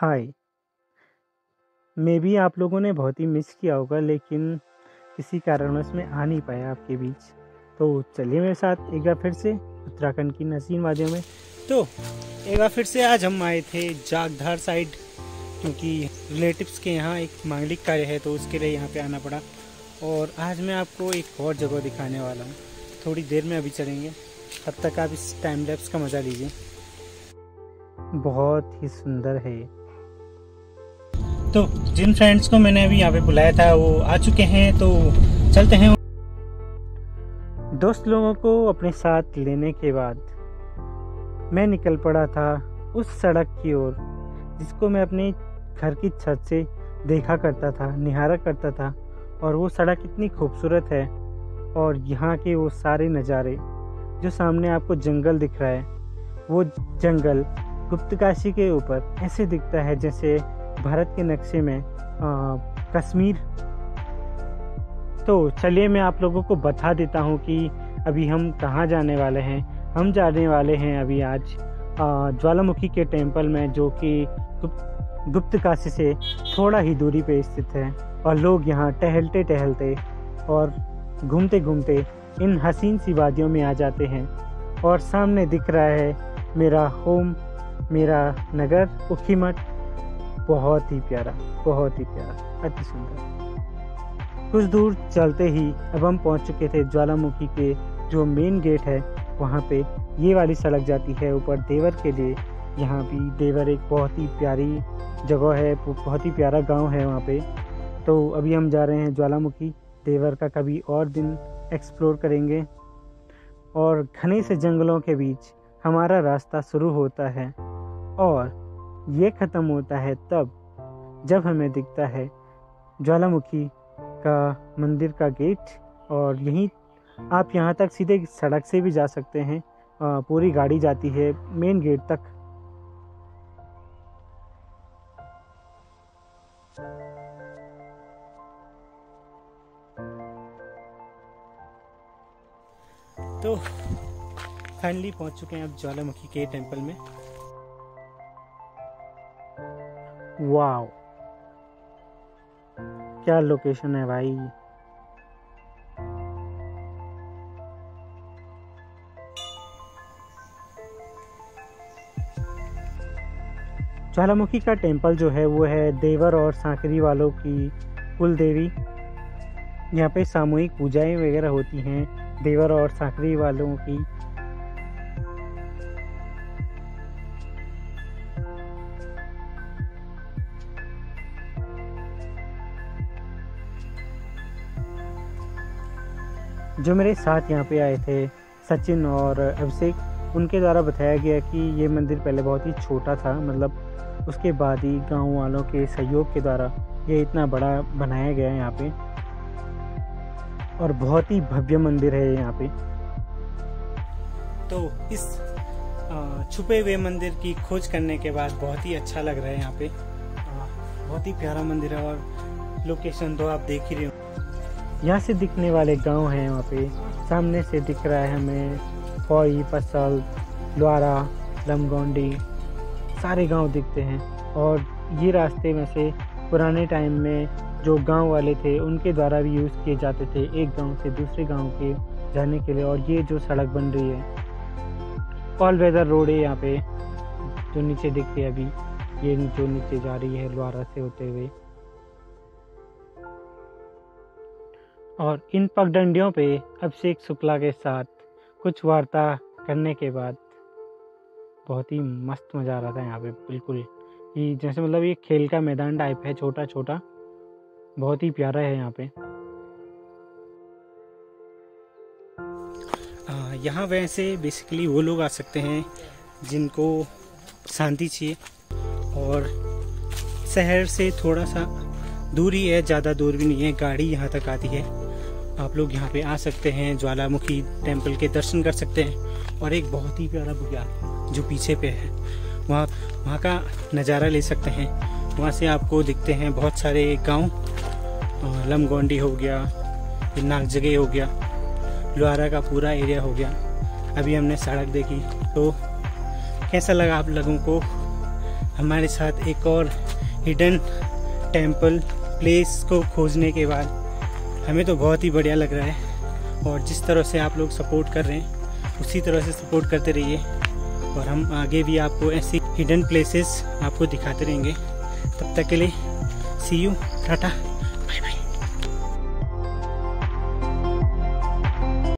Hi. May be आप लोगों ने बहुत ही मिस किया होगा, लेकिन किसी कारणवश मैं आ नहीं पाया आपके बीच। तो चलिए मेरे साथ एक बार फिर से उत्तराखंड की नसीन वादियों में। तो एक बार फिर से आज हम आए थे जागधार साइड, क्योंकि रिलेटिव्स के यहाँ एक मांगलिक कार्य है तो उसके लिए यहाँ पे आना पड़ा। और आज मैं आपको एक और जगह दिखाने वाला हूँ। थोड़ी देर में अभी चलेंगे। तब तक आप इस टाइम लैप्स का मज़ा लीजिए। बहुत ही सुंदर है तो जिन फ्रेंड्स को मैंने अभी यहाँ पे बुलाया था, वो आ चुके हैं तो चलते हैं। दोस्त लोगों को अपने साथ लेने के बाद मैं निकल पड़ा था उस सड़क की ओर, जिसको मैं अपने घर की छत से देखा करता था, निहारा करता था, और वो सड़क इतनी खूबसूरत है, और यहाँ के वो सारे नज़ारे जो सामने आपको जंगल दिख रहा है, वो जंगल गुप्तकाशी के ऊपर ऐसे दिखता है जैसे भारत के नक्शे में कश्मीर। तो चलिए मैं आप लोगों को बता देता हूँ कि अभी हम कहाँ जाने वाले हैं। हम जाने वाले हैं अभी आज ज्वालामुखी के टेंपल में, जो कि गुप्त काशी से थोड़ा ही दूरी पे स्थित है और लोग यहाँ टहलते टहलते और घूमते घूमते इन हसीन सी वादियों में आ जाते हैं। और सामने दिख रहा है मेरा होम, मेरा नगर, उखीमठ बहुत ही प्यारा, बहुत ही प्यारा, अति सुंदर। कुछ दूर चलते ही अब हम पहुँच चुके थे ज्वालामुखी के जो मेन गेट है, वहाँ पे ये वाली सड़क जाती है ऊपर देवर के लिए। यहाँ भी देवर एक बहुत ही प्यारी जगह है बहुत ही प्यारा गाँव है वहाँ पे। तो अभी हम जा रहे हैं ज्वालामुखी, देवर का कभी और दिन एक्सप्लोर करेंगे। और घने से जंगलों के बीच हमारा रास्ता शुरू होता है। और ये ख़त्म होता है तब जब हमें दिखता है ज्वालामुखी का मंदिर का गेट और यहीं आप यहाँ तक सीधे सड़क से भी जा सकते हैं। पूरी गाड़ी जाती है मेन गेट तक। तो फाइनली पहुँच चुके हैं अब ज्वालामुखी के टेंपल में। वाओ। क्या लोकेशन है भाई? ज्वालामुखी का टेंपल जो है, वो है देवर और सांकरी वालों की कुल देवी। यहाँ पे सामूहिक पूजाएँ वगैरह होती हैं देवर और सांकरी वालों की। जो मेरे साथ यहाँ पे आए थे, सचिन और अभिषेक, उनके द्वारा बताया गया कि ये मंदिर पहले बहुत ही छोटा था मतलब उसके बाद ही गाँव वालों के सहयोग के द्वारा ये इतना बड़ा बनाया गया है यहाँ पे। और बहुत ही भव्य मंदिर है यहाँ पे। तो इस छुपे हुए मंदिर की खोज करने के बाद बहुत ही अच्छा लग रहा है यहाँ पे। बहुत ही प्यारा मंदिर है और लोकेशन तो आप देख ही रहे हो। यहाँ से दिखने वाले गाँव हैं वहाँ पे। सामने से दिख रहा है हमें फौई फ़सल, द्वारा, लमगोंडी, सारे गाँव दिखते हैं। और ये रास्ते में से पुराने टाइम में जो गाँव वाले थे, उनके द्वारा भी यूज़ किए जाते थे एक गाँव से दूसरे गाँव के जाने के लिए। और ये जो सड़क बन रही है ऑल वेदर रोड है यहाँ पे, जो नीचे दिख रही है अभी, ये जो नीचे जा रही है, द्वारा से होते हुए। और इन पगडंडियों पे अभिषेक शुक्ला के साथ कुछ वार्ता करने के बाद। बहुत ही मस्त मज़ा आ रहा था यहाँ पे, बिल्कुल। ये जैसे मतलब ये खेल का मैदान टाइप है छोटा छोटा बहुत ही प्यारा है यहाँ पे। यहाँ वैसे बेसिकली वो लोग आ सकते हैं जिनको शांति चाहिए और शहर से थोड़ा सा दूरी है, ज़्यादा दूर भी नहीं है, गाड़ी यहाँ तक आती है। आप लोग यहाँ पे आ सकते हैं, ज्वालामुखी टेंपल के दर्शन कर सकते हैं और एक बहुत ही प्यारा बुग्याल जो पीछे पे है, वहाँ वहाँ का नज़ारा ले सकते हैं। वहाँ से आपको दिखते हैं बहुत सारे गाँव लमगोंडी हो गया, फिर नाग जगह हो गया, लोहारा का पूरा एरिया हो गया। अभी हमने सड़क देखी तो कैसा लगा आप लोगों को? हमारे साथ एक और हिडन टेंपल प्लेस को खोजने के बाद हमें तो बहुत ही बढ़िया लग रहा है। और जिस तरह से आप लोग सपोर्ट कर रहे हैं, उसी तरह से सपोर्ट करते रहिए। और हम आगे भी आपको ऐसी हिडन प्लेसेस आपको दिखाते रहेंगे। तब तक के लिए सी यू टाटा।